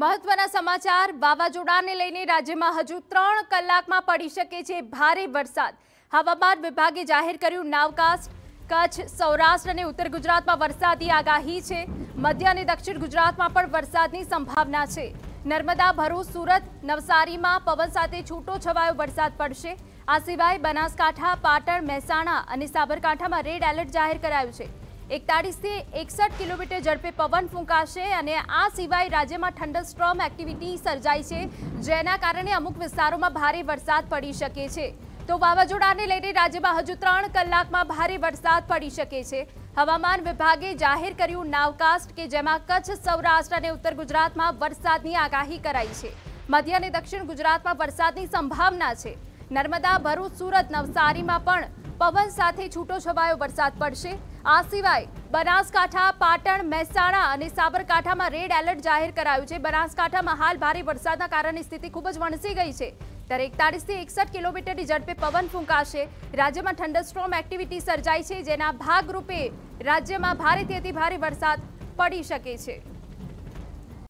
મહત્વના સમાચાર, વાવાઝોડાને લઈને રાજ્યમાં હજુ ત્રણ કલાકમાં પડી શકે છે ભારે વરસાદ. હવામાન વિભાગે જાહેર કર્યું, નાવકાસ્ટ, કચ્છ, સૌરાષ્ટ્ર અને ઉત્તર ગુજરાતમાં વરસાદની આગાહી છે. મધ્ય અને દક્ષિણ ગુજરાતમાં પણ વરસાદની સંભાવના છે. નર્મદા, ભરૂચ, સુરત, નવસારીમાં પવન સાથે છૂટો છવાયો વરસાદ પડશે. આ સિવાય બનાસકાંઠા, પાટણ, મહેસાણા અને સાબરકાંઠામાં રેડ એલર્ટ જાહેર કરાયું છે. એકતાળીસથી એકસઠ કિલોમીટર ઝડપે પવન ફૂંકાશે અને આ સિવાય રાજ્યમાં થંડરસ્ટ્રોમ એક્ટિવિટી સર્જાઈ છે, જેના કારણે અમુક વિસ્તારોમાં ભારે વરસાદ પડી શકે છે. તો વાવાઝોડાને લઈને રાજ્યમાં હજુ ત્રણ કલાકમાં ભારે વરસાદ પડી શકે છે. હવામાન વિભાગે જાહેર કર્યું નાવકાસ્ટ કે જેમાં કચ્છ, સૌરાષ્ટ્ર અને ઉત્તર ગુજરાતમાં વરસાદની આગાહી કરાઈ છે. મધ્ય અને દક્ષિણ ગુજરાતમાં વરસાદની સંભાવના છે. નર્મદા, ભરૂચ, સુરત, નવસારીમાં પણ પવન સાથે છૂટો છવાયો વરસાદ પડશે. આ સિવાય બનાસકાંઠા, પાટણ, મહેસાણા અને સાબરકાંઠામાં રેડ એલર્ટ જાહેર કરાયું છે. બનાસકાંઠામાં હાલ ભારે વરસાદના કારણે સ્થિતિ ખૂબ જ વણસી ગઈ છે. ત્યારે એકતાળીસથી એકસઠ કિલોમીટરની ઝડપે પવન ફૂંકાશે. રાજ્યમાં થંડરસ્ટ્રોમ એક્ટિવિટી સર્જાઈ છે, જેના ભાગરૂપે રાજ્યમાં ભારેથી અતિ ભારે વરસાદ પડી શકે છે.